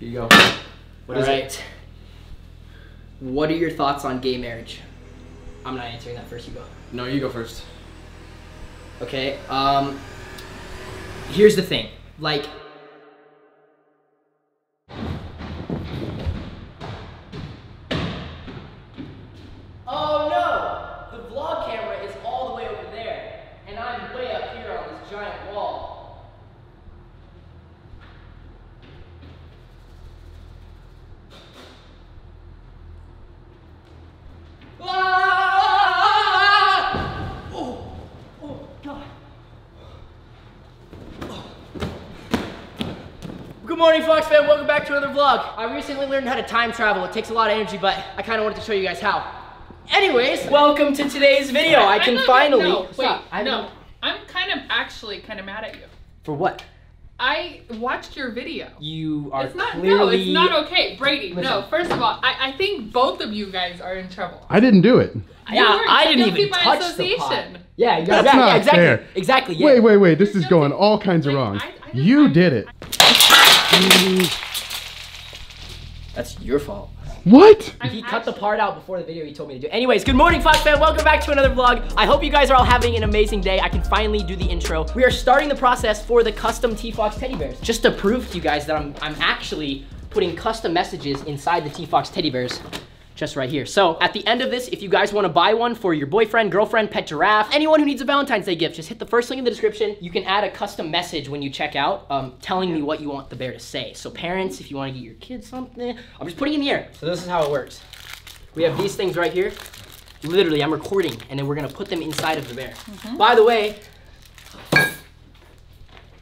Here you go. What All is right. it? What are your thoughts on gay marriage? I'm not answering that first. You go. No, you go first. Okay. Um. Here's the thing. Like. Oh no! The vlog camera is all the way over there, and I'm way up here on this giant wall. Ah! Oh, oh God. Good morning, Fox fam. Welcome back to another vlog. I recently learned how to time travel. It takes a lot of energy, but I kind of wanted to show you guys how. Anyways, welcome to today's video. I can know- finally. No, wait, Stop. I no. know- I'm kind of actually kind of mad at you. For what? I watched your video. You are It's not clearly. no, it's not okay, Brady. No, first of all, I, I think both of you guys are in trouble. I didn't do it. Yeah, You I didn't even by touch the association. pot. Yeah, yeah, That's yeah, not yeah, exactly. fair. Exactly. Yeah. Wait, wait, wait. This You're is going all kinds of wrong. I- I You I'm- did it. That's your fault. What? I'm He cut the part out before the video he told me to do. Anyways, good morning, Fox fam. Welcome back to another vlog. I hope you guys are all having an amazing day. I can finally do the intro. We are starting the process for the custom T-Fox teddy bears. Just to prove to you guys that I'm, I'm actually putting custom messages inside the T-Fox teddy bears. Just right here. So at the end of this, if you guys want to buy one for your boyfriend, girlfriend, pet giraffe, anyone who needs a Valentine's Day gift, just hit the first link in the description. You can add a custom message when you check out, um, telling me what you want the bear to say. So parents, if you want to get your kids something, I'm just putting it in the air. So this is how it works. We have these things right here. Literally, I'm recording, and then we're gonna put them inside of the bear. By the way,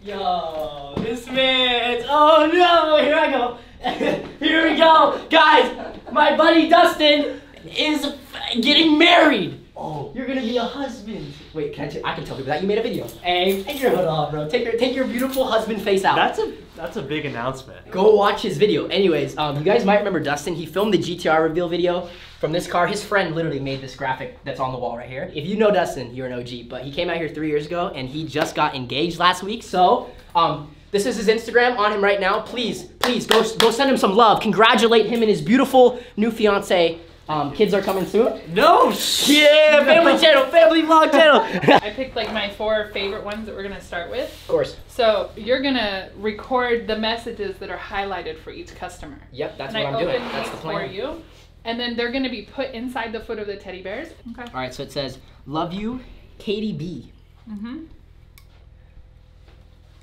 yo, this man, oh no, here I go. here we go, guys. My buddy Dustin is getting married. Oh, you're gonna be a husband. Wait, can I? T- I can tell people that you made a video. Hey, take your hood off, bro. Take your take your beautiful husband face out. That's a that's a big announcement. Go watch his video. Anyways, um, you guys might remember Dustin. He filmed the GTR reveal video from this car. His friend literally made this graphic that's on the wall right here. If you know Dustin, you're an OG. But he came out here three years ago and he just got engaged last week. So, um, this is his Instagram on him right now. Please, please go go send him some love. Congratulate him and his beautiful new fiance. Um, kids are coming soon. No shit, family channel, family vlog channel. I picked like my four favorite ones that we're gonna start with. of course. So you're gonna record the messages that are highlighted for each customer. Yep, that's and what I I'm doing. That's the these for plan. you. And then they're gonna be put inside the foot of the teddy bears. Okay. All right, so it says, "Love you, Katie B." Mm-hmm.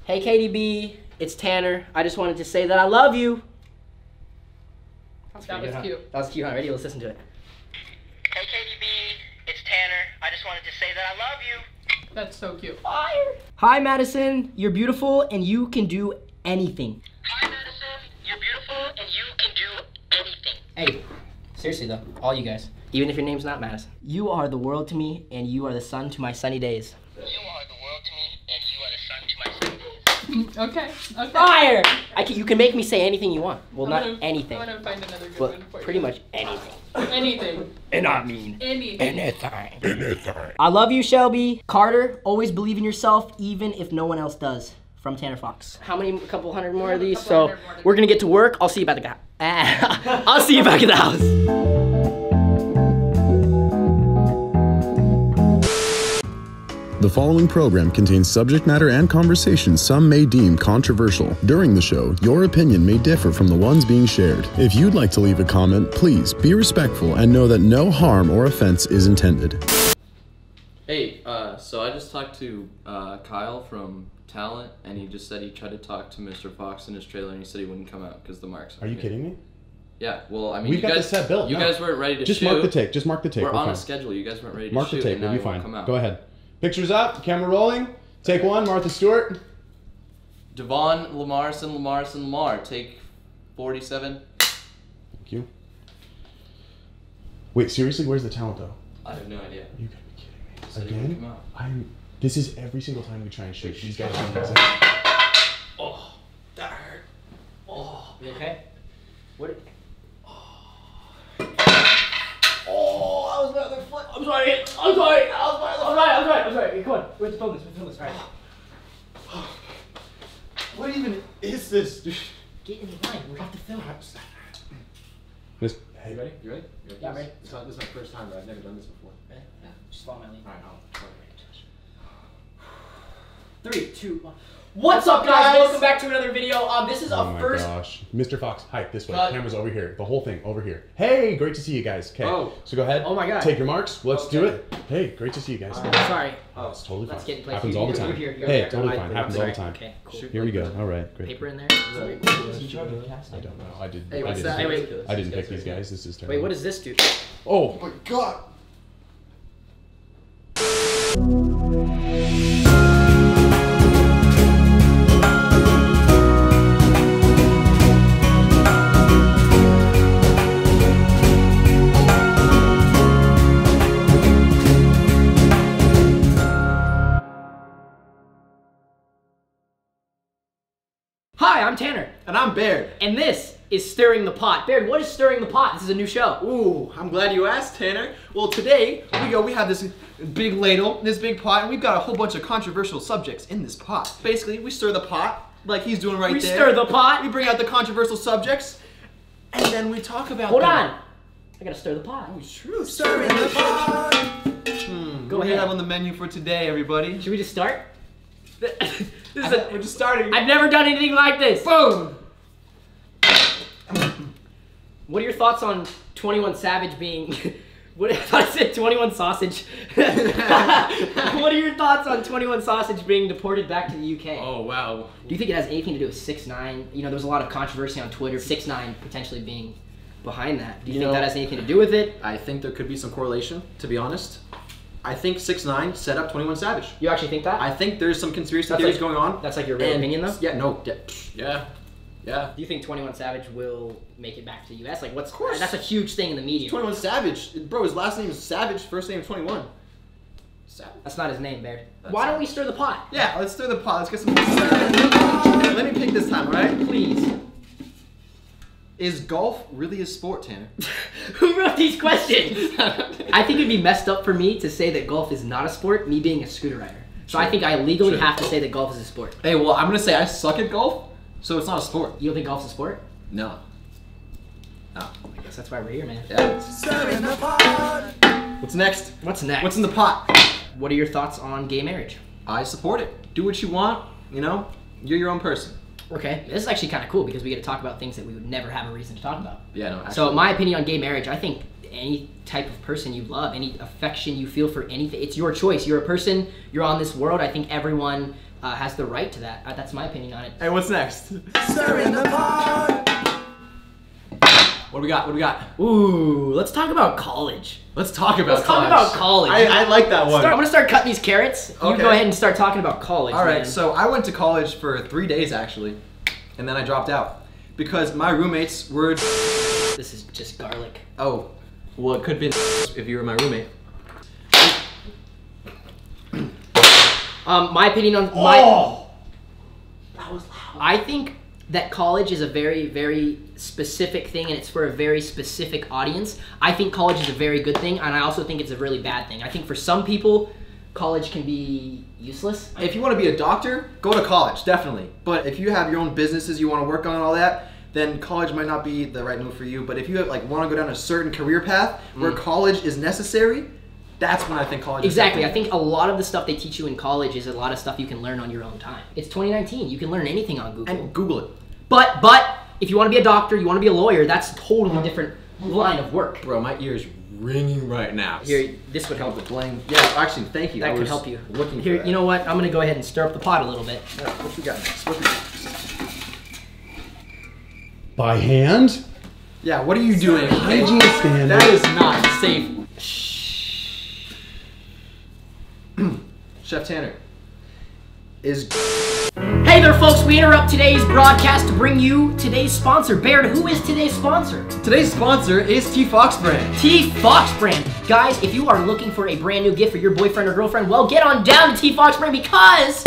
Hey, Katie B, it's Tanner. I just wanted to say that I love you. That was cute. That was cute, huh? Ready? Let's listen to it. Hey, Katie B, it's Tanner. I just wanted to say that I love you. That's so cute. Fire. Hi, Madison. You're beautiful and you can do anything. Hi, Madison. You're beautiful and you can do anything. Hey, seriously though, all you guys, even if your name's not Madison, you are the world to me and you are the sun to my sunny days. You are the world to me and you are the sun to my sunny days. Okay. Okay. Fire! I can, you can make me say anything you want. Well, I'm not gonna- anything, I'm gonna find another good one but for pretty you. much anything. anything. And I mean Anything. anything. Anything. I love you, Shelby. Carter, always believe in yourself, even if no one else does. From Tanner Fox. How many? A couple hundred more of these. So more we're gonna get to work. I'll see you back at the house. I'll see you back at the house. The following program contains subject matter and conversation some may deem controversial. During the show, your opinion may differ from the ones being shared. If you'd like to leave a comment, please be respectful and know that no harm or offense is intended. Hey, uh, so I just talked to uh, Kyle from Talent, and he just said he tried to talk to Mr. Fox in his trailer, and he said he wouldn't come out because the marks. Are you good. kidding me? Yeah. Well, I mean, We've you got guys, the set built, You no. guys weren't ready to Just shoot. mark the take. Just mark the take. We're We're on a schedule. You guys weren't ready Mark to the shoot, tape. and now We'll be you won't fine. come out. Go ahead. Pictures up. Camera rolling. Take one. Martha Stewart. Devon, Lamarson, Lamarson, Lamar. Take 47. Thank you. Wait, seriously, where's the talent though? I have no idea. You gotta be kidding me. Said Again? I'm. This is every single time we try and shoot. These guys don't exist. Oh, that hurt. Oh, You okay? What? oh, that was my other foot. I'm sorry. I'm sorry. I'm sorry. I'm sorry. I'm sorry. Come on. We have to film this. We have to film this. All right. What even is this? dude? Get in line. We have to film. Miss- hey, You ready? You ready? You ready? Yeah, I'm ready. This is my first time, but I've never done this before. Yeah. Just follow my lead. Alright, I'll. Three, two, one. What's up, guys? Welcome back to another video. Um, this is Oh a my first. gosh. Mr. Fox, hi, this way. Cut. Camera's over here. The whole thing over here. Hey, great to see you guys. Okay. Oh. So go ahead. Oh my God. Take your marks. Let's do it. Hey, great to see you guys. Sorry. Oh, It's totally Let's fine. get in place. Happens You- all the you- time. you're here, you're hey, here. totally fine. I'm Happens all the time. Okay, cool. Here we go. All right, great. Paper in there. I don't know. I did. Hey, I what's didn't, that? Hey, wait. I didn't pick these guys. This is terrible. Wait, what does this do? Oh my god. I'm Tanner, And I'm Baird. and this is Stirring the Pot. Baird, what is Stirring the Pot? This is a new show. Ooh, I'm glad you asked, Tanner. Well, today we go. We have this big ladle, this big pot, and we've got a whole bunch of controversial subjects in this pot. Basically, we stir the pot like he's doing right We there. stir the pot. We bring out the controversial subjects, and then we talk about. Hold them. on. I gotta stir the pot. True, stirring the pot. Hmm, Go what do we ahead. have on the menu for today, everybody? Should we just start? this is We're just starting. I've never done anything like this. Boom. What are your thoughts on 21 Savage being. What I thought I said 21 Sausage. what are your thoughts on 21 Sausage being deported back to the UK? Oh wow. Do you think it has anything to do with 6 9 You know, there's a lot of controversy on Twitter, 6 9 potentially being behind that. Do you, You think know- that has anything to do with it? I think there could be some correlation, to be honest. I think six nine set up 21 Savage. You actually think that? I think there's some conspiracy That's theories like- going on. that's like your real and- opinion, though? Yeah, no, yeah, yeah, yeah. Do you think 21 Savage will make it back to the US? Like, what's. Of course. That's a huge thing in the media. 21 Savage, bro. His last name is Savage. First name is 21. Savage. That's not his name, Baird. Why don't we stir the pot? Yeah, let's stir the pot. Let's get some. Let me pick this time, all right? Please. Is golf really a sport, Tanner? Who wrote these questions? I think it'd be messed up for me to say that golf is not a sport, me being a scooter rider. So I think I legally have to say that golf is a sport. Hey, well, I'm gonna say I suck at golf, so it's not a sport. You don't think golf's a sport? No. No. I guess that's why we're here, man. Yeah. What's next? What's next? What's in the pot? What are your thoughts on gay marriage? I support it. Do what you want. You know, you're your own person. Okay, this is actually kind of cool because we get to talk about things that we would never have a reason to talk about. Yeah, no. Actually, So my opinion on gay marriage, I think any type of person you love, any affection you feel for anything, it's your choice. You're a person. You're on this world. I think everyone uh, has the right to that. Uh, that's my opinion on it. Hey, what's next? What do we got? What do we got? Ooh, let's talk about college. Let's talk about college. Let's talk about college. I, I like that one. Start, I'm gonna start cutting these carrots. You Okay. go ahead and start talking about college. All right, man. so I went to college for three days actually, and then I dropped out because my roommates were. this is just garlic. Oh, well, it could be if you were my roommate. Um, my opinion on my. Oh! That was loud. I think that college is a very, very specific thing, and it's for a very specific audience. I think college is a very good thing, and I also think it's a really bad thing. I think for some people, college can be useless. If you want to be a doctor, go to college, definitely. But if you have your own businesses you want to work on all that, then college might not be the right move for you. But if you like want to go down a certain career path where mm. college is necessary, that's when I think college. is Exactly. I think a lot of the stuff they teach you in college is a lot of stuff you can learn on your own time. It's 2019. You can learn anything on Google. And Google it, But but if you want to be a doctor, you want to be a lawyer, that's a totally different line of work. bro. My ear's ringing right now. Here, this would help. the bling. Yeah, actually, thank you. I That could was help you. Looking Here, for that. you know what? I'm gonna go ahead and stir up the pot a little bit. Yeah, what we got next? What we got? By hand? Yeah, what are you doing? Hygiene standards. That is not safe. Chef Tanner is Hey there, folks. We interrupt today's broadcast to bring you today's sponsor. Baird, who is today's sponsor? today's sponsor is T Fox brand. T Fox brand. Guys, if you are looking for a brand new gift for your boyfriend or girlfriend, well, get on down to T Fox brand because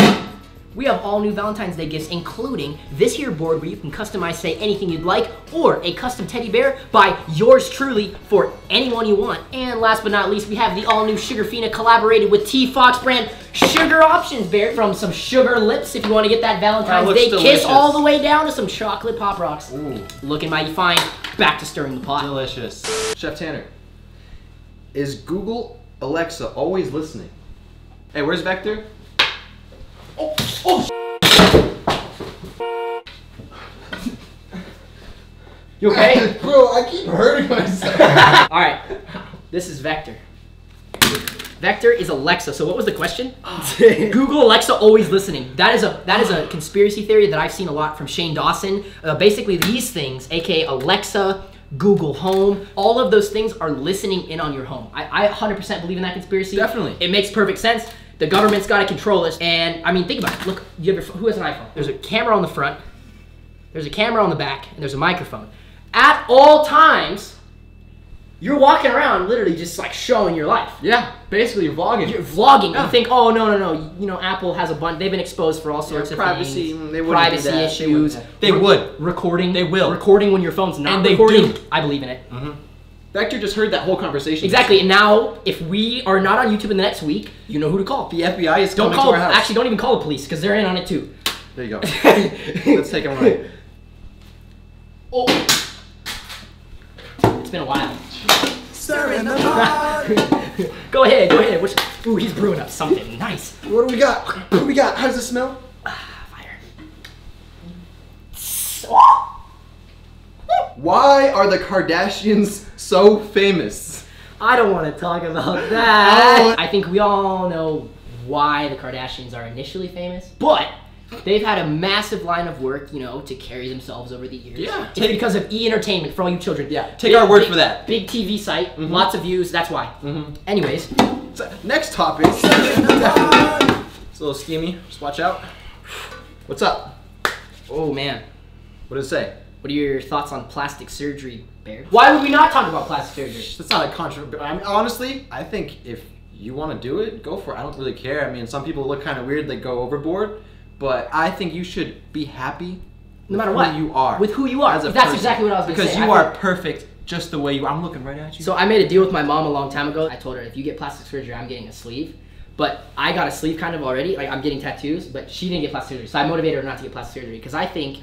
we have all new Valentine's Day gifts, including this here board where you can customize, say anything you'd like, or a custom teddy bear by yours truly for anyone you want. And last but not least, we have the all new Sugarfina collaborated with T Fox brand. sugar options, Bear. From some sugar lips, if you want to get that Valentine's looks Day kiss, all the way down to some chocolate pop rocks. Ooh, Looking mighty fine. Back to stirring the pot. delicious. Chef Tanner, is Google Alexa always listening? Hey, where's Vector? You okay? Bro, I keep hurting myself. all right. This is Vector. Vector is Alexa. So what was the question? Google Alexa always listening. That is a that is a conspiracy theory that I've seen a lot from Shane Dawson. Uh, basically, these things, aka Alexa, Google Home, all of those things are listening in on your home. I, I 100% believe in that conspiracy. Definitely. it makes perfect sense. The government's got to control this, and I mean, think about it. Look, you have your, who has an iPhone? There's a camera on the front. There's a camera on the back, and there's a microphone. At all times, you're walking around literally just like showing your life. Yeah, basically you're vlogging. You're vlogging. You think, oh no no no, you know Apple has a bunch. They've been exposed for all sorts of privacy, things. mm, they wouldn't do privacy that. They issues. wouldn't. They would. recording. They will. recording when your phone's not And they recording. do. I believe in it. Vector just heard that whole conversation. Exactly. And now, if we are not on YouTube in the next week, you know who to call. The FBI is Don't coming call. to our house. Actually, don't even call the police because they're in on it too. there you go. Let's take him away. Oh. It's been a while. go ahead, go ahead. Which, ooh, he's brewing up something nice. What do we got? What do we got? How does it smell? Ah, fire. Why are the Kardashians so famous? I don't want to talk about that. Oh. I think we all know why the Kardashians are initially famous, but they've had a massive line of work, you know, to carry themselves over the years. Yeah. It's because of E Entertainment for all you children. Yeah, take our word for that. Big TV site, lots of views. That's why. Mm -hmm. Anyways, So, next topic. it's a little steamy. Just watch out. What's up? oh man, What does it say? What are your thoughts on plastic surgery, Bear? Why would we not talk about plastic surgery? That's not a controversial. I mean, honestly, I think if you want to do it, go for it. I don't really care. I mean, some people look kind of weird; they go overboard. But I think you should be happy, No matter with what you are. with who you are. as a That's person. exactly what I was going to say. Because you I are think- perfect just the way you are. I'm looking right at you. So I made a deal with my mom a long time ago. I told her if you get plastic surgery, I'm getting a sleeve. But I got a sleeve kind of already. Like I'm getting tattoos, but she didn't get plastic surgery. So I motivated her not to get plastic surgery because I think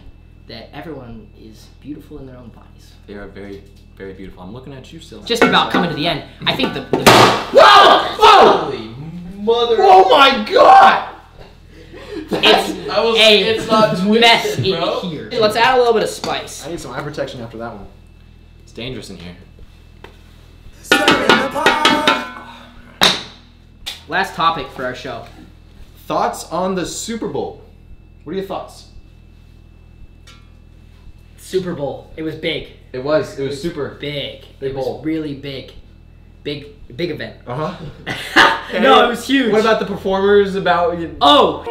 that everyone is beautiful in their own bodies. they are very, very beautiful. I'm looking at you still. Just about coming to the end. I think the, the whoa, whoa, Holy mother! oh my god, it's I was. a it's not twisted, mess bro. in here. Let's add a little bit of spice. I need some eye protection after that one. It's dangerous in here. Last topic for our show. Thoughts on the Super Bowl? What are your thoughts? Super Bowl. It was big, It was. It was super. big. Big it was bowl. really big, big, big event. Uh huh. no, it was huge. What about the performers? About Oh,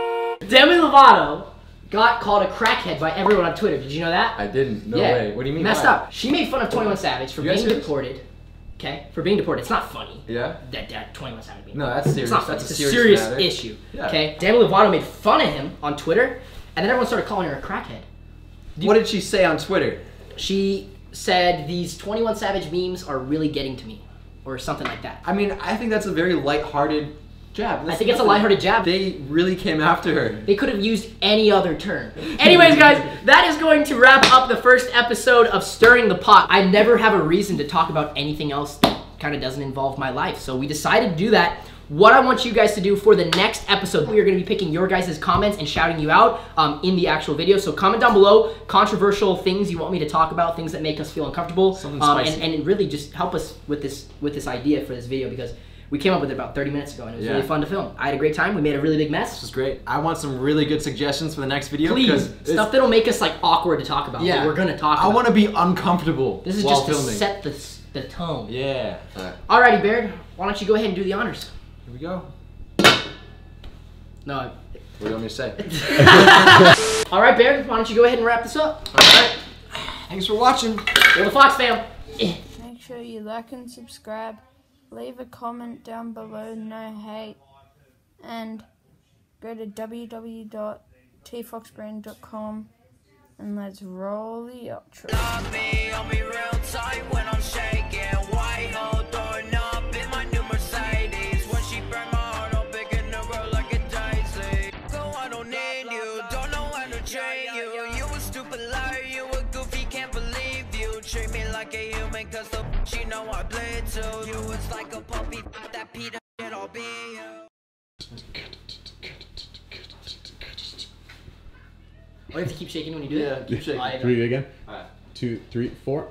Demi Lovato got called a crackhead by everyone on Twitter. Did you know that? I didn't. No yeah. way. What do you mean? Messed why? up. She made fun of 21 Savage for You being deported. Okay, for being deported. It's not funny. Yeah. That, that 21 Savage being No, that's serious. It's not funny. That's It's a a serious serious, issue. Yeah. Okay, Demi Lovato made fun of him on Twitter, and then everyone started calling her a crackhead. What did she say on Twitter? She said these 21 Savage memes are really getting to me, or something like that. I mean, I think that's a very light-hearted jab. I think it's a lighthearted jab. They really came after her. They could have used any other term. Anyways, guys, that is going to wrap up the first episode of Stirring the Pot. I never have a reason to talk about anything else that kind of doesn't involve my life. So we decided to do that. What I want you guys to do for the next episode, we are going to be picking your guys' comments and shouting you out um, in the actual video. So comment down below controversial things you want me to talk about, things that make us feel uncomfortable, Something um, spicy. and, and really just help us with this with this idea for this video because we came up with it about 30 minutes ago and it was Yeah. really fun to film. I had a great time. We made a really big mess. This is great. I want some really good suggestions for the next video. Please, stuff that'll make us like awkward to talk about. Yeah. We're gonna talk. I want to be uncomfortable. This is just to set the the tone. Yeah. Alrighty, Baird. Why don't you go ahead and do the honors? Here we go. No. What do you want me to say? All right, Baird. Why don't you go ahead and wrap this up? All right. Thanks for watching. We're the Fox fam. Make sure you like and subscribe. Leave a comment down below, no hate. And go to www.tfoxbrand.com and let's roll the outro. Know I bleed too. You was like a puppy, that Peter shit, I'll be you. Oh, you have to keep shaking when you do Yeah, it? keep shaking. Three again. Alright. Two, three, four.